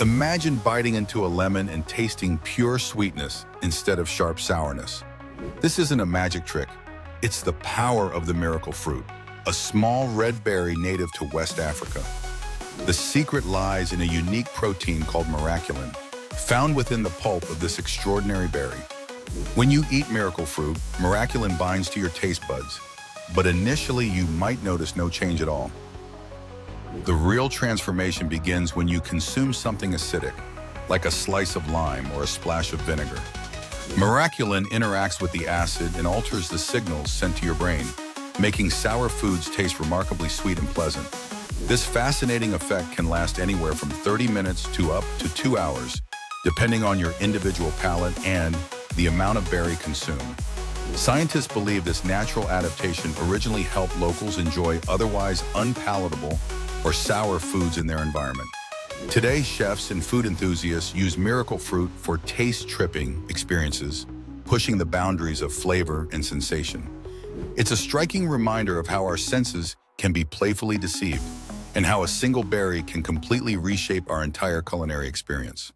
Imagine biting into a lemon and tasting pure sweetness instead of sharp sourness. This isn't a magic trick. It's the power of the miracle fruit, a small red berry native to West Africa. The secret lies in a unique protein called miraculin, found within the pulp of this extraordinary berry. When you eat miracle fruit, miraculin binds to your taste buds, but initially you might notice no change at all. The real transformation begins when you consume something acidic, like a slice of lime or a splash of vinegar. Miraculin interacts with the acid and alters the signals sent to your brain, making sour foods taste remarkably sweet and pleasant. This fascinating effect can last anywhere from 30 minutes to up to two hours, depending on your individual palate and the amount of berry consumed. Scientists believe this natural adaptation originally helped locals enjoy otherwise unpalatable or sour foods in their environment. Today, chefs and food enthusiasts use miracle fruit for taste-tripping experiences, pushing the boundaries of flavor and sensation. It's a striking reminder of how our senses can be playfully deceived and how a single berry can completely reshape our entire culinary experience.